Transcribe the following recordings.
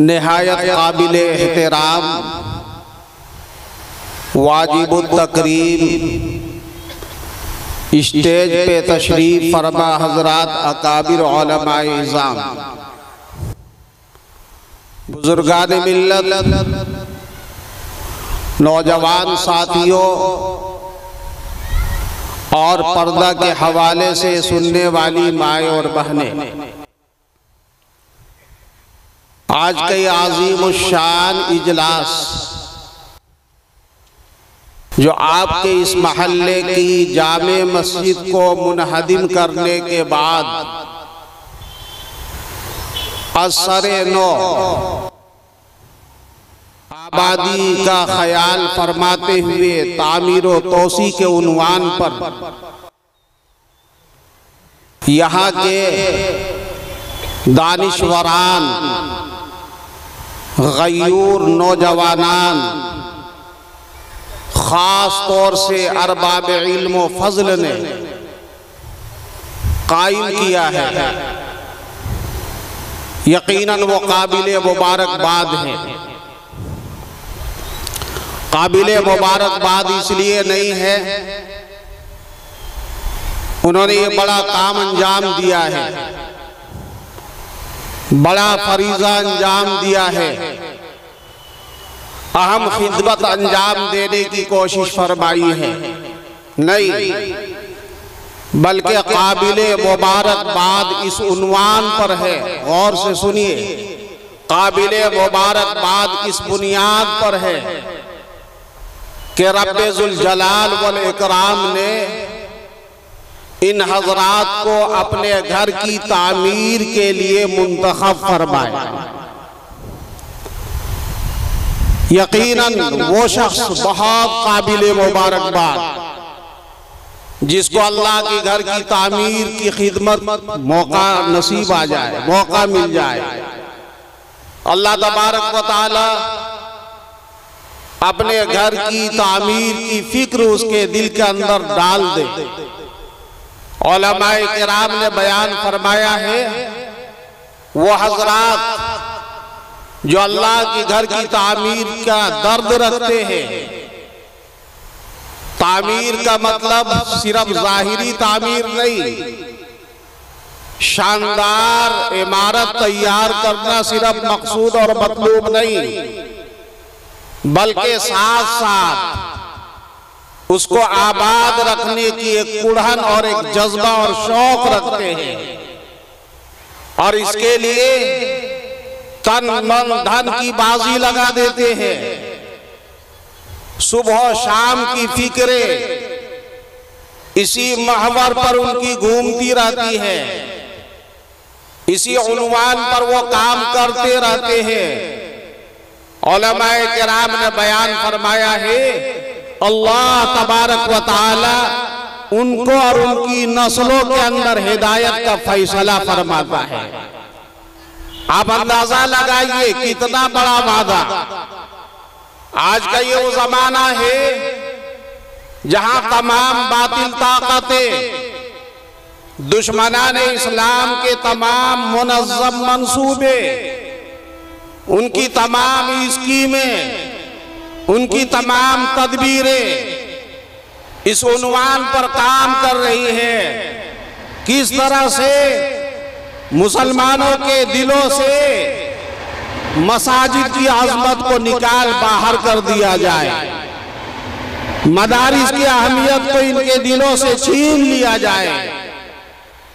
नहायत काबिल एहतराम वाजिब तकरीम, स्टेज पे तशरीफ़ फरमा हजरात अकाबिर इज़ाम। बुजुर्गान मिल्लत, नौजवान साथियों, और पर्दा के हवाले से सुनने वाली माए और बहनें। आज के आजीम शान इजलास। जो आपके इस महल्ले की जामे मस्जिद को मुनहदिम करने के बाद असर नो। आबादी का ख्याल फरमाते हुए तामीर तोसी के उनवान पर। यहाँ के दानिशवरान गयूर नौजवानान, ख़ास तौर से अरबाब इल्म फजल ने कायम किया है। यकीनन वो काबिल मुबारकबाद है। काबिल मुबारकबाद इसलिए नहीं है, उन्होंने ये बड़ा काम अंजाम दिया है। बड़ा फरीजा अंजाम दिया है। अहम खिदमत अंजाम देने की कोशिश फरमाई है। नहीं, बल्कि काबिल मुबारकबाद इस उनवान पर है। गौर से सुनिए, काबिल मुबारकबाद इस बुनियाद पर है कि रब्बुल जलाल वल इकराम ने इन हजरात को अपने घर की तामीर के लिए मुंतखब फरमाया यकीनन, वो शख्स बहुत काबिल मुबारकबाद, जिसको अल्लाह के घर की तामीर की खिदमत मौका नसीब आ जाए, मौका मिल जाए। अल्लाह तबारक व अपने घर की तामीर की फ़िक्र उसके दिल के अंदर डाल दे। किराम ने बयान फरमाया है, वो हजरात जो अल्लाह के घर की तामीर का दर्द रखते हैं। तामीर का मतलब सिर्फ़ जाहिरी तामीर नहीं, शानदार इमारत तैयार करना सिर्फ़ मकसूद और मतलूब नहीं, बल्कि साथ साथ उसको आबाद रखने की एक कुढ़न और एक जज्बा और शौक रखते हैं। और इसके लिए तन, मन, धन की बाजी लगा देते हैं। सुबह शाम की फिक्रे इसी महवर पर उनकी घूमती रहती है। इसी उन्वान पर वो काम करते रहते हैं। ओलमाए कराम ने बयान फरमाया है अल्लाह तबारक व ताला उनको और उनकी नस्लों के अंदर हिदायत का फैसला फरमाता है। आप अंदाज़ा लगाइए कितना बड़ा वादा। आज का ये वो जमाना है जहाँ तमाम बातिल ताकतें, दुश्मनान इस्लाम के तमाम मुनज़म मंसूबे, उनकी तमाम स्कीमें उनकी तमाम तदबीरें इस उन्वान पर काम कर रही है। किस तरह से मुसलमानों के दिलों से मसाजिद की आजमत को निकाल बाहर कर दिया जाए। मदारिस की अहमियत को इनके दिलों से छीन लिया जाए।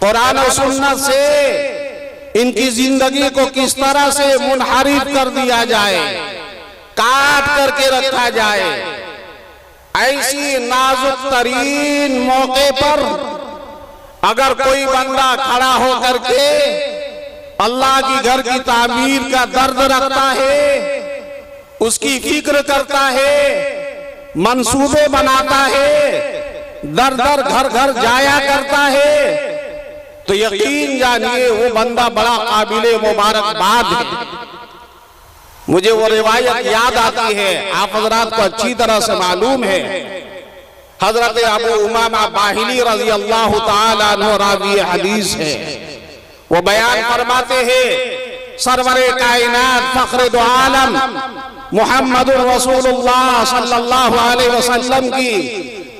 कुरान और सुन्नत से इनकी ज़िंदगी को किस तरह से मुनहरिफ कर दिया जाए। काट करके रखा जाए। ऐसी नाजुक तरीन मौके पर अगर कोई बंदा खड़ा हो करके अल्लाह की घर की तामीर का दर्द रखता है, उसकी फ़िक्र करता है, मंसूबे बनाता है दर दर घर घर जाया करता है तो यकीन जानिए वो बंदा बड़ा काबिल मुबारकबाद है। मुझे वो रिवायत याद आती है। आप हजरात को अच्छी तरह से मालूम है। हज़रत अबू उमामा बाहिली रज़ी अल्लाह तरावी हदीस है। वो बयान फरमाते हैं, सरवर कायनात फखर दो आलम मोहम्मद सल्लल्लाहु अलैहि वसल्लम की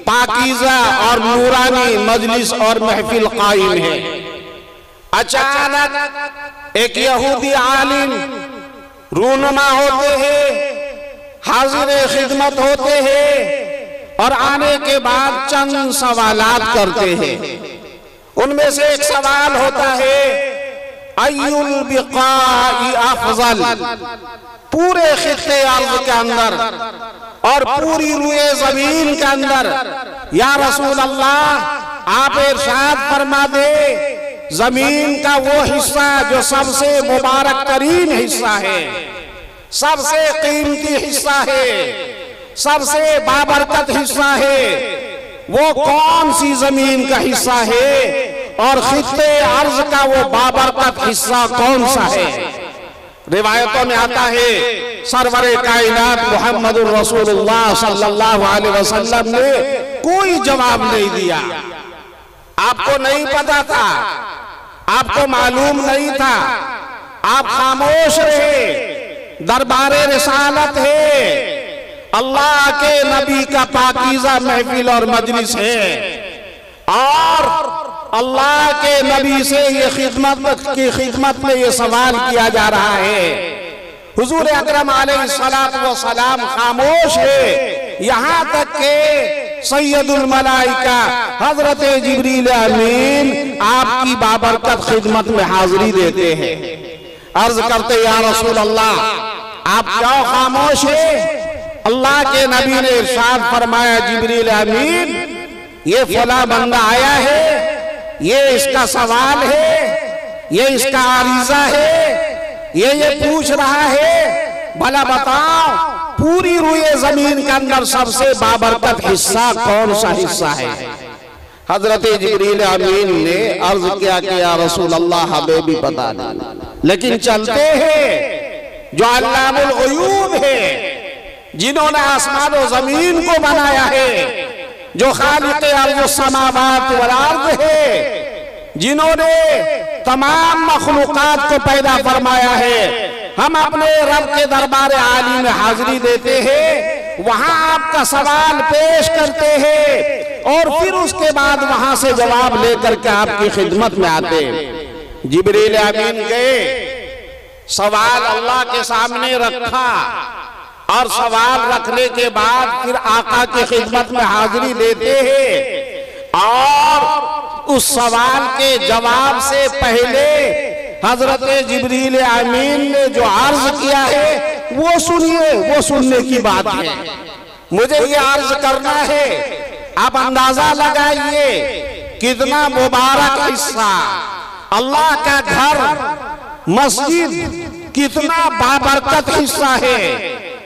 पाकीजा और नूरानी मजलिस और महफिल कायम है। अचानक एक यहूदी आलिम रूनमा होते हैं, हाजिर खिदमत होते हैं और आने के बाद चंद सवालात करते हैं। उनमें से एक सवाल होता है अफजल? पूरे खिते अर्ज़ के अंदर और पूरी रुए ज़मीन के अंदर, या रसूल अल्लाह आप इरशाद फरमा दे ज़मीन का वो हिस्सा जो सबसे मुबारक तरीन हिस्सा है, सबसे कीमती हिस्सा है, सबसे बाबरकत हिस्सा है, वो कौन सी ज़मीन का हिस्सा है और खिते अर्ज़ का वो बाबरकत हिस्सा कौन सा है? रिवायतों में आता है, सरवर कायनात मोहम्मद रसूलुल्लाह सल्लल्लाहु अलैहि वसल्लम ने कोई जवाब नहीं दिया। आपको नहीं पता था। आपको मालूम नहीं था। आप खामोश रहे। दरबार रिसालत है। अल्लाह के नबी का पाकिजा महफिल और मजलिस है। और अल्लाह के नबी से ये खिदमत की खिदमत में ये सवाल किया जा रहा है। हुजूर अकरम सलाम खामोश है। यहाँ तक के सैयदुल मलाइका, हज़रत जिब्रील अमीन आपकी बाबरकत खिदमत में हाजिरी देते हैं। अर्ज़ करते या रसूल अल्लाह आप क्यों खामोश है? अल्लाह के नबी ने इरशाद फरमाया, जिब्रील अमीन ये फला बंदा आया है, ये इसका सवाल है, ये इसका आरिजा है, ये ये पूछ रहा है, भला बताओ पूरी रुए ज़मीन के अंदर सबसे बाबरकत हिस्सा कौन सा हिस्सा है? हज़रत जबरील अमीन ने अर्ज़ किया कि या रसूल अल्लाह हमें भी पता नहीं। लेकिन चलते हैं, जो अल्लाह है, जिन्होंने आसमान और ज़मीन को बनाया है, जो खालिक समावात वरार्द है, जिन्होंने तमाम मखलूकत को पैदा फरमाया है हम अपने रब के दरबार आली में हाजिरी देते हैं, वहाँ आपका सवाल पेश करते हैं और फिर उसके बाद वहाँ से जवाब लेकर के आपकी खिदमत में आते हैं। जिबरील अमीन गए सवाल अल्लाह के सामने रखा और सवाल रखने के बाद फिर आका की खिदमत में हाजिरी देते हैं और उस सवाल के जवाब से पहले हज़रत जिबरील आमीन ने जो अर्ज़ किया है वो सुनिए वो सुनने की बात है। मुझे ये अर्ज़ करना है आप अंदाज़ा लगाइए कितना मुबारक हिस्सा। अल्लाह का घर मस्जिद कितना बाबरकत हिस्सा है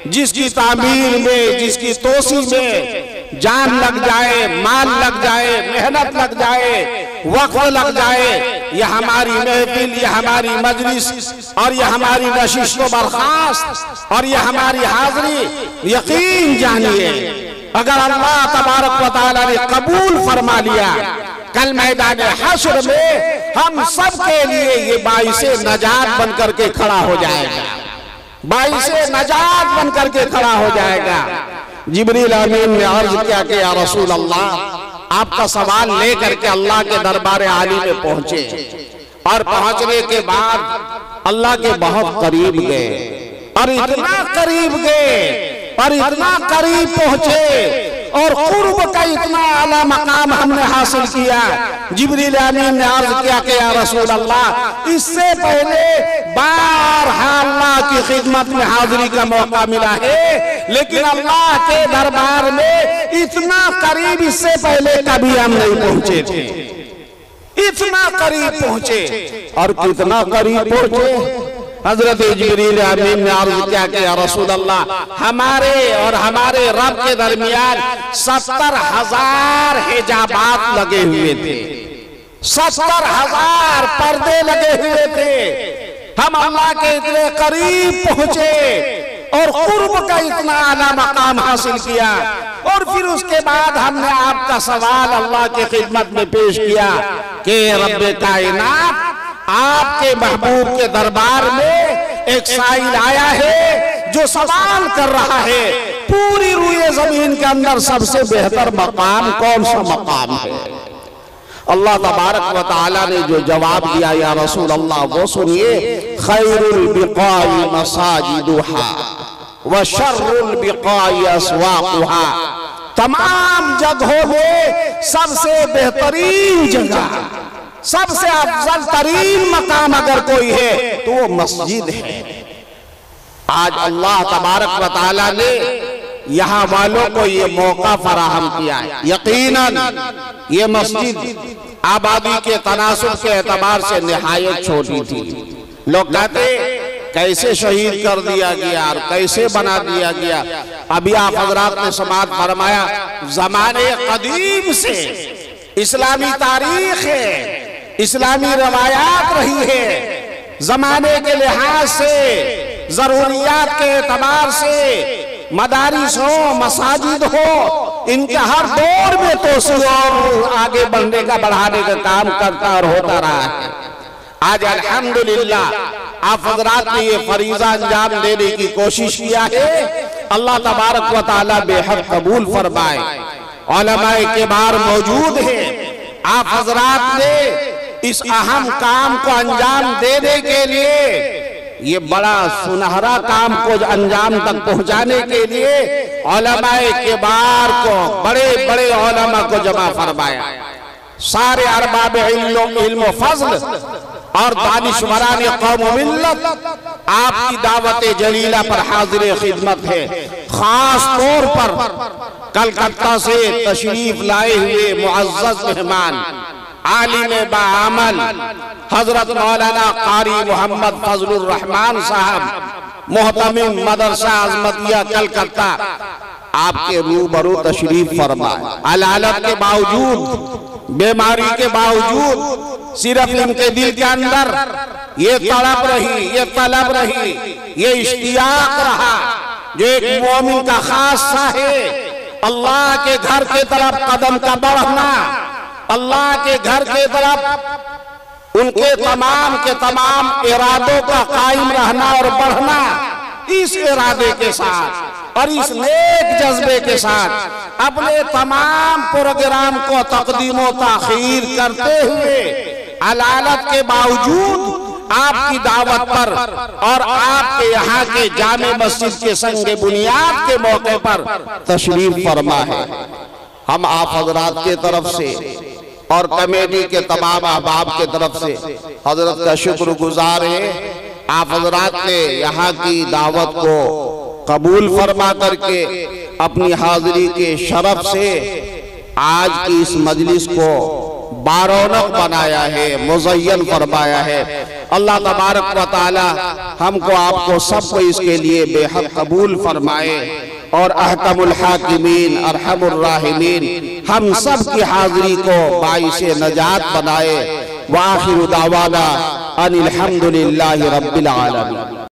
जिसकी तामीर में जिसकी तोसी में जान लग जाए माल लग जाए मेहनत लग जाए वक्त लग जाए। यह हमारी महफिल ये हमारी मजलिस, और यह हमारी नशिश व बर्खास्त, और यह हमारी हाजिरी, यकीन जानिए, अगर अल्लाह तबारक व तआला ने कबूल फरमा लिया, कल मैदान हश्र में हम सब के लिए ये बाईस नजात बन करके खड़ा हो जाएगा। बाईस नजात बन करके खड़ा हो जाएगा। जिबरील अमीन ने अर्ज़ किया कि या रसूल अल्लाह आपका सवाल लेकर के अल्लाह के दरबार आली में पहुँचे और पहुँचने के बाद अल्लाह के बहुत करीब गए और इतना करीब गए और इतना करीब पहुँचे और कुर्ब का इतना आला मकाम हमने हासिल किया। जिबरील अमीन ने अर्ज़ किया कि या रसूल अल्लाह इससे पहले बार अल्लाह की खिदमत में हाजिरी का मौका मिला है। लेकिन अल्लाह के दरबार में इतना करीब इससे पहले कभी हम नहीं पहुँचे। थे इतना करीब पहुँचे। और कितना करीब पहुँचे। हज़रत जबरील अमीन ने अर्ज़ किया कि रसूल अल्लाह हमारे और हमारे रब के दरमियान सत्तर हज़ार हिजाबात लगे हुए थे। सत्तर हज़ार पर्दे लगे हुए थे। हम अल्लाह के इतने करीब पहुँचे। और कुर्ब का इतना आला मकाम हासिल किया। और फिर उसके बाद हमने आपका सवाल अल्लाह की खिदमत में पेश किया कि रब कायनात, आपके महबूब के दरबार में एक साइल आया है जो सवाल कर रहा है, पूरी रुए ज़मीन के अंदर सबसे बेहतर मकाम कौन सा मकाम है? अल्लाह तबारक व ने जो जवाब दिया, या रसूल अल्लाह वो सुनिए, खैरुल बिकाई मसाजिदुहा व शर्रुल बिकाई अस्वाकुहा। तमाम जगहों में सबसे बेहतरीन जगह, सबसे अफजल तरीन मकाम अगर कोई है तो वो मस्जिद है। आज अल्लाह तबारक व ताला ने यहाँ वालों को ये मौका फराहम किया है। यकीनन, ये मस्जिद आबादी के तनासब के एतबार से नहायत छोटी थी। लोग कहते, कैसे शहीद कर दिया गया और कैसे बना दिया गया। अभी आप हजरात ने समाज फरमाया, जमाने कदीम से इस्लामी तारीख है, इस्लामी रवायात रही है। जमाने के लिहाज से, जरूरियात के एतबार से मदारिस हो, मसाजिद हो, इनके हर दौर में तो और आगे बढ़ने का, बढ़ाने का काम करता और होता रहा है। आज अल्हम्दुलिल्लाह, आप हजरात ने ये फरीजा अंजाम देने की कोशिश किया है। अल्लाह तबारक व बेहद कबूल फरमाए। के बार मौजूद है। आप हजरात ने इस अहम काम को अंजाम देने के लिए ये बड़ा सुनहरा काम को अंजाम तक पहुँचाने के लिए के बार को बड़े बड़े ओलमा को जमा फरमाया। सारे अरबाब इल्म फजल और दानिशवरान कौम मिल्लत, आपकी दावत जलीला पर हाजिर खिदमत है। खास तौर पर कलकत्ता से तशरीफ़ लाए हुए मुआज़ मेहमान। आलिम बामल हज़रत मौलाना कारी मोहम्मद फजलुर रहमान साहब, मोहतमिम मदरसा अजमतिया, कलकत्ता, आपके रूबरू तशरीफ़ फरमाए। अलालत के बावजूद, बीमारी के बावजूद सिर्फ़ इनके दिल के अंदर, ये तड़प रही, ये तलब रही, ये इश्तियाक रहा, जो एक मोमिन का खास सा है। अल्लाह के घर के तरफ़ कदम का बढ़ना अल्लाह के घर के तरफ़ उनके तमाम के तमाम इरादों का कायम रहना और बढ़ना इस इरादे के साथ और इस नेक जज्बे के साथ अपने तमाम प्रोग्राम को तकदीम ताखीर करते हुए अलालत के बावजूद आपकी दावत पर और आपके यहाँ के जामे मस्जिद के संग बुनियाद के मौके पर तशरीफ़ फरमा है। हम आप हजरात के तरफ़ से और कमेटी के तमाम अहबाब के तरफ़ से हज़रत का शुक्र गुजार है। आप हजरात ने यहाँ की दावत को कबूल फरमा करके अपनी हाजिरी के शरफ से आज की इस मजलिस को बारौनक बनाया है मुजयन फरमाया है। अल्लाह तबारक व ताला हमको आपको सबको इसके लिए बेहद कबूल फरमाए। और अहकमुल हाकिमीन अरहमुर्राहिमीन हम सब की हाजिरी को बाईस नजात बनाए। वाखिर दावाना अनिल हम्दुलिल्लाहि रब्बिल आलमीन।